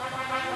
Bye-bye.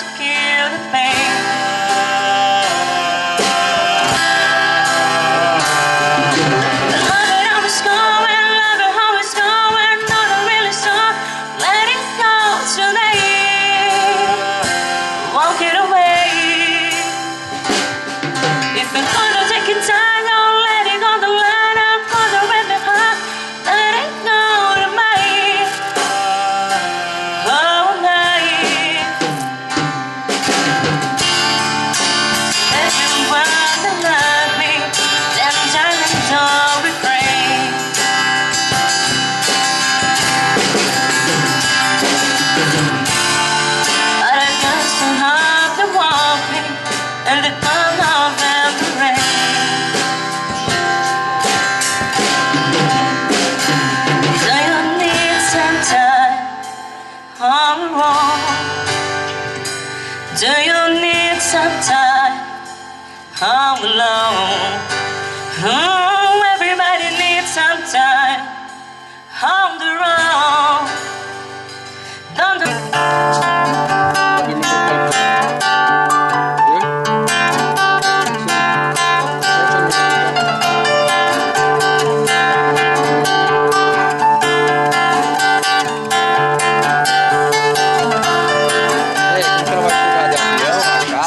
to kill the pain.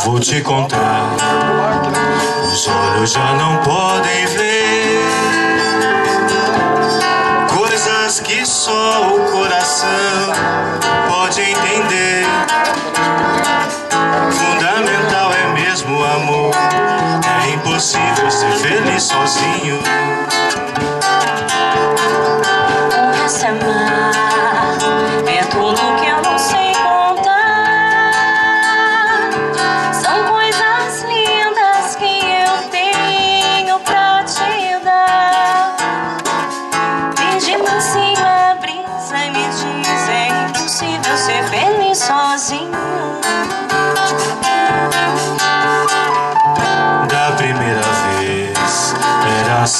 Vou te contar, os olhos já não podem ver que só o coração pode entender. Fundamental é mesmo o amor, é impossível ser feliz sozinho.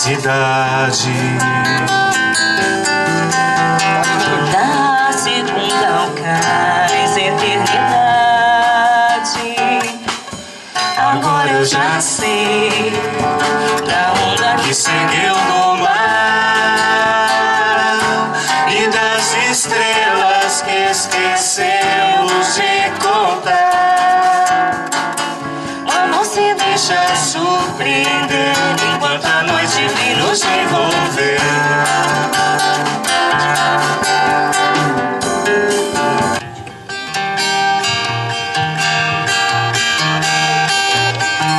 Cidade. Da segunda ao cais, eternidade. Agora eu já sei da onda que que seguiu nos envolver.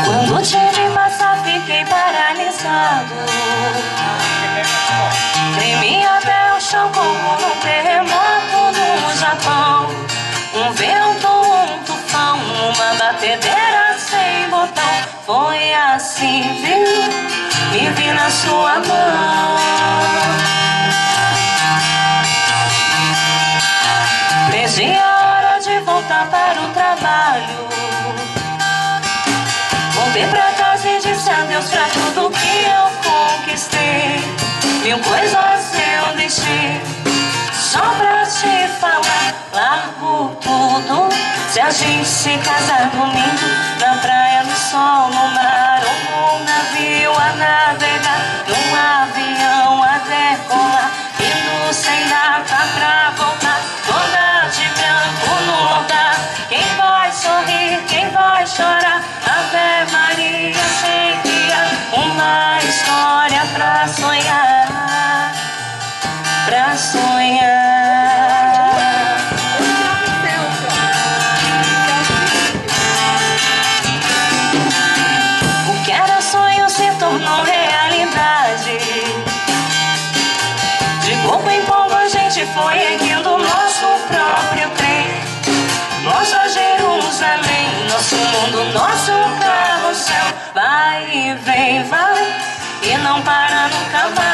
Quando te vi passar, fiquei paralisado. Tremi até o chão como num terremoto no Japão. Um vento, um tufão, uma batedeira sem botão. Foi assim, viu? Me vi na sua mão. Perdi a hora de voltar para o trabalho. Voltei pra casa e disse adeus pra tudo que eu conquistei. Mil coisas eu deixei só pra te falar. Largo tudo se a gente se casar domingo na pra sonhar. O que era sonho se tornou realidade. De pouco em pouco a gente foi erguendo nosso próprio trem. Nossa Jerusalém, nosso mundo, nosso carrossel. Vai e vem, vai e não para nunca mais.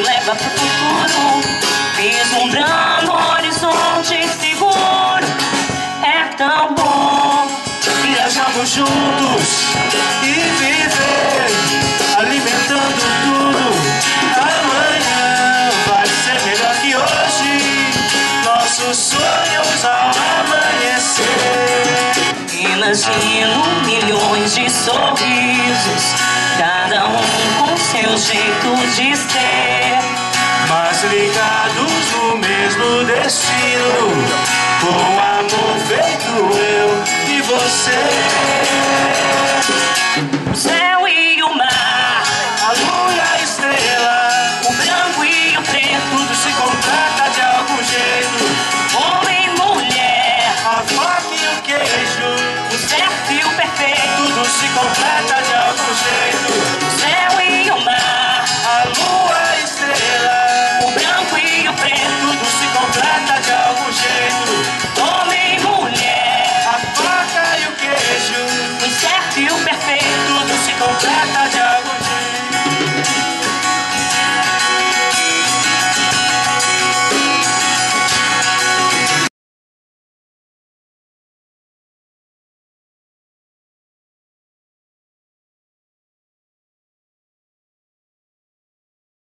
menos. leva pro futuro, vislumbrando um horizonte seguro. É tão bom Viajamos juntos e viver, alimentando tudo. Amanhã vai ser melhor que hoje. Nossos sonhos ao amanhecer. Imagino milhões de sorrisos, cada um seu jeito de ser. Mas ligados no mesmo destino, com amor feito eu e você.